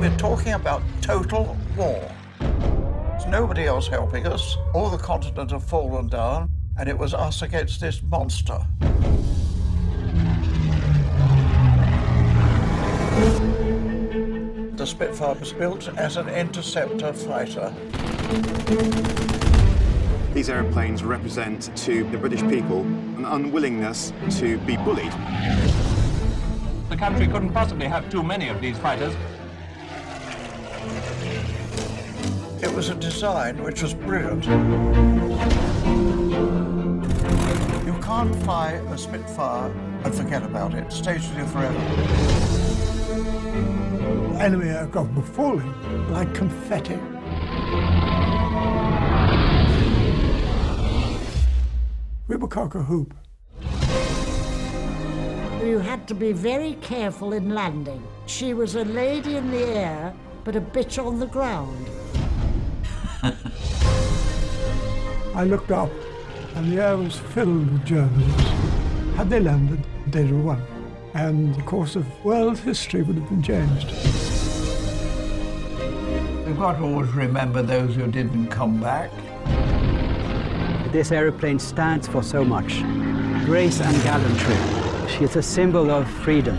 We're talking about total war. There's nobody else helping us. All the continent have fallen down, and it was us against this monster. The Spitfire was built as an interceptor fighter. These aeroplanes represent to the British people an unwillingness to be bullied. The country couldn't possibly have too many of these fighters. It was a design which was brilliant. You can't fly a Spitfire and forget about it. It stays with you forever. Enemy aircraft were falling like confetti. We were cock a hoop. You had to be very careful in landing. She was a lady in the air, but a bitch on the ground. I looked up, and the air was filled with Germans. Had they landed, they'd have won. And the course of world history would have been changed. We've got to always remember those who didn't come back. This aeroplane stands for so much grace and gallantry. She is a symbol of freedom.